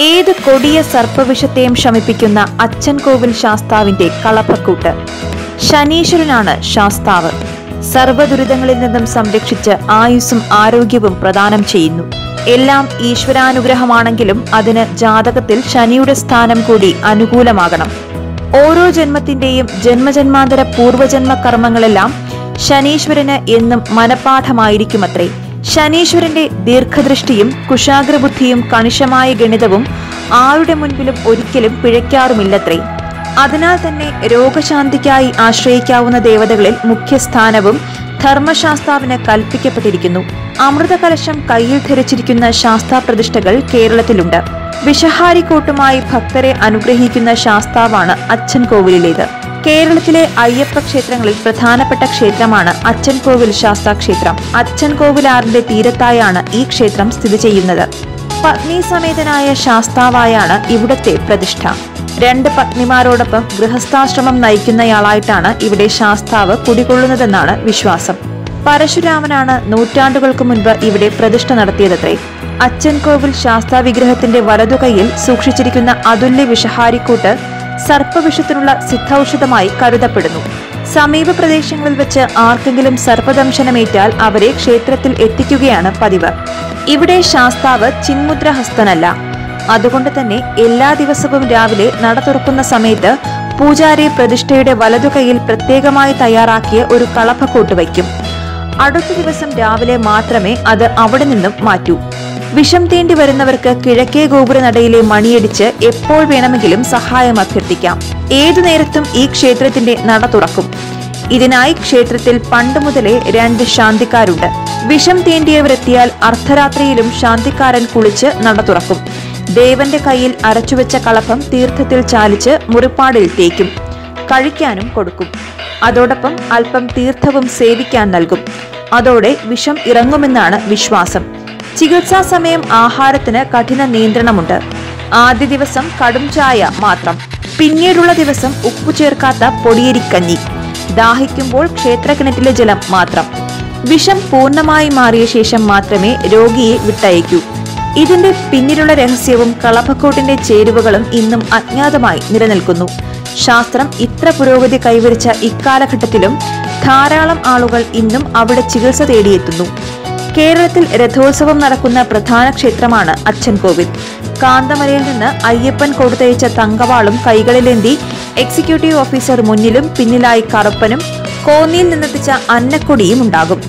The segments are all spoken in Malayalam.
ഏത് കൊടിയ സർപ്പവിഷത്തെയും ശമിപ്പിക്കുന്ന അച്ഛൻ കോവിൽ ശാസ്താവിന്റെ കളപ്പക്കൂട്ട് ശനീശ്വരനാണ് ശാസ്താവ്. സർവദുരിതങ്ങളിൽ നിന്നും സംരക്ഷിച്ച് ആയുസ്സും ആരോഗ്യവും പ്രദാനം ചെയ്യുന്നു. എല്ലാം ഈശ്വരാനുഗ്രഹമാണെങ്കിലും അതിന് ജാതകത്തിൽ ശനിയുടെ സ്ഥാനം കൂടി അനുകൂലമാകണം. ഓരോ ജന്മത്തിന്റെയും ജന്മജന്മാന്തര പൂർവജന്മ കർമ്മങ്ങളെല്ലാം ശനീശ്വരന് എന്നും മനപാഠമായിരിക്കുമത്രേ. ശനീശ്വരന്റെ ദീർഘദൃഷ്ടിയും കുശാഗ്രബുദ്ധിയും കണിശമായ ഗണിതവും ആരുടെ മുൻപിലും ഒരിക്കലും പിഴയ്ക്കാറുമില്ലത്രേ. അതിനാൽ തന്നെ രോഗശാന്തിക്കായി ആശ്രയിക്കാവുന്ന ദേവതകളിൽ മുഖ്യസ്ഥാനവും ധർമ്മശാസ്താവിന് കൽപ്പിക്കപ്പെട്ടിരിക്കുന്നു. അമൃതകലശം കയ്യിൽ ധരിച്ചിരിക്കുന്ന ശാസ്താ പ്രതിഷ്ഠകൾ കേരളത്തിലുണ്ട്. വിഷഹാരിക്കോട്ടുമായി ഭക്തരെ അനുഗ്രഹിക്കുന്ന ശാസ്താവാണ് അച്ഛൻ കോവിലിലേത്. കേരളത്തിലെ അയ്യപ്പ ക്ഷേത്രങ്ങളിൽ പ്രധാനപ്പെട്ട ക്ഷേത്രമാണ് അച്ചൻകോവിൽ ശാസ്താ ക്ഷേത്രം അച്ചൻകോവിലാറിന്റെ തീരത്തായാണ് ഈ ക്ഷേത്രം സ്ഥിതി ചെയ്യുന്നത്. പത്നി സമേതനായ ശാസ്താവായാണ് ഇവിടുത്തെ പ്രതിഷ്ഠ. രണ്ട് പത്നിമാരോടൊപ്പം ഗൃഹസ്ഥാശ്രമം നയിക്കുന്നയാളായിട്ടാണ് ഇവിടെ ശാസ്താവ് കുടികൊള്ളുന്നതെന്നാണ് വിശ്വാസം. പരശുരാമനാണ് നൂറ്റാണ്ടുകൾക്ക് മുൻപ് ഇവിടെ പ്രതിഷ്ഠ നടത്തിയതത്രേ. അച്ചൻകോവിൽ ശാസ്താ വിഗ്രഹത്തിന്റെ വലതുകൈയിൽ സൂക്ഷിച്ചിരിക്കുന്ന അതുല്യ വിഷഹാരിക്കൂട്ട് സർപ്പവിഷത്തിനുള്ള സിദ്ധൌഷധമായി കരുതപ്പെടുന്നു. സമീപ പ്രദേശങ്ങളിൽ വെച്ച് ആർക്കെങ്കിലും സർപ്പദംശനമേറ്റാൽ അവരെ ക്ഷേത്രത്തിൽ എത്തിക്കുകയാണ് പതിവ്. ഇവിടെ ശാസ്താവ് ചിന്മുദ്രഹസ്തനല്ല. അതുകൊണ്ട് തന്നെ എല്ലാ ദിവസവും രാവിലെ നട തുറക്കുന്ന സമയത്ത് പൂജാരി പ്രതിഷ്ഠയുടെ വലതുകൈയിൽ പ്രത്യേകമായി തയ്യാറാക്കിയ ഒരു കളഭക്കൂട്ട് വയ്ക്കും. അടുത്ത ദിവസം രാവിലെ മാത്രമേ അത് അവിടെ നിന്നും മാറ്റൂ. വിഷം തീണ്ടി വരുന്നവർക്ക് കിഴക്കേ ഗോപുരനടയിലെ മണിയടിച്ച് എപ്പോൾ വേണമെങ്കിലും സഹായം അഭ്യർത്ഥിക്കാം. ഏതു നേരത്തും ഈ ക്ഷേത്രത്തിന്റെ നട തുറക്കും. ഇതിനായി ക്ഷേത്രത്തിൽ പണ്ട് മുതലേ രണ്ട് ശാന്തിക്കാരുണ്ട്. വിഷം തീണ്ടിയവരെത്തിയാൽ അർദ്ധരാത്രിയിലും ശാന്തിക്കാരൻ കുളിച്ച് നട തുറക്കും. ദേവന്റെ കയ്യിൽ അരച്ചുവെച്ച കളഭം തീർത്ഥത്തിൽ ചാലിച്ച് മുറിപ്പാടിൽ തേക്കും. കഴിക്കാനും കൊടുക്കും. അതോടൊപ്പം അല്പം തീർത്ഥവും സേവിക്കാൻ നൽകും. അതോടെ വിഷം ഇറങ്ങുമെന്നാണ് വിശ്വാസം. ചികിത്സാ സമയം ആഹാരത്തിന് കഠിന നിയന്ത്രണമുണ്ട്. ആദ്യ ദിവസം കടും ചായ മാത്രം. പിന്നീടുള്ള ദിവസം ഉപ്പു ചേർക്കാത്ത പൊടിയരിക്കഞ്ഞി. ദാഹിക്കുമ്പോൾ ക്ഷേത്രക്കിണറ്റിലെ ജലം മാത്രം. വിഷം പൂർണമായി മാറിയ ശേഷം മാത്രമേ രോഗിയെ വിട്ടയക്കൂ. ഇതിന്റെ പിന്നിലുള്ള രഹസ്യവും കളഭക്കോട്ടിന്റെ ചേരുവകളും ഇന്നും അജ്ഞാതമായി നിലനിൽക്കുന്നു. ശാസ്ത്രം ഇത്ര പുരോഗതി കൈവരിച്ച ഇക്കാലഘട്ടത്തിലും ധാരാളം ആളുകൾ ഇന്നും അവിടെ ചികിത്സ തേടിയെത്തുന്നു. കേരളത്തിൽ രഥോത്സവം നടക്കുന്ന പ്രധാന ക്ഷേത്രമാണ് അച്ഛൻകോവിൽ. കാന്തമലയിൽ നിന്ന് അയ്യപ്പൻ കൊടുത്തയച്ച തങ്കവാളും കൈകളിലേന്തി എക്സിക്യൂട്ടീവ് ഓഫീസർ മുന്നിലും പിന്നിലായി കറുപ്പനും കോന്നിയിൽ നിന്നെത്തിച്ച അന്നക്കൊടിയും ഉണ്ടാകും.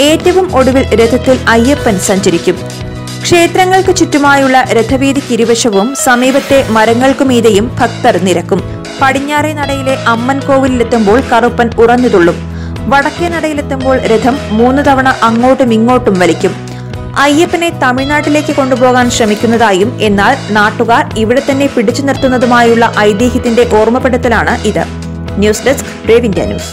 ഏറ്റവും ഒടുവിൽ രഥത്തിൽ അയ്യപ്പൻ സഞ്ചരിക്കും. ക്ഷേത്രങ്ങൾക്ക് ചുറ്റുമായുള്ള രഥവീതിക്ക് ഇരുവശവും സമീപത്തെ മരങ്ങൾക്കുമീതയും ഭക്തർ നിരക്കും. പടിഞ്ഞാറേ നടയിലെ അമ്മൻ കോവിലെത്തുമ്പോൾ കറുപ്പൻ ഉറഞ്ഞുതുള്ളും വടക്കേ നടയിലെത്തുമ്പോൾ രഥം മൂന്ന് തവണ അങ്ങോട്ടും ഇങ്ങോട്ടും വലിക്കും. അയ്യപ്പനെ തമിഴ്നാട്ടിലേക്ക് കൊണ്ടുപോകാൻ ശ്രമിക്കുന്നതായും എന്നാൽ നാട്ടുകാർ ഇവിടെ തന്നെ പിടിച്ചു നിർത്തുന്നതുമായുള്ള ഐതിഹ്യത്തിന്റെ ഓർമ്മപ്പെടുത്തലാണ് ഇത്. News desk brave India news.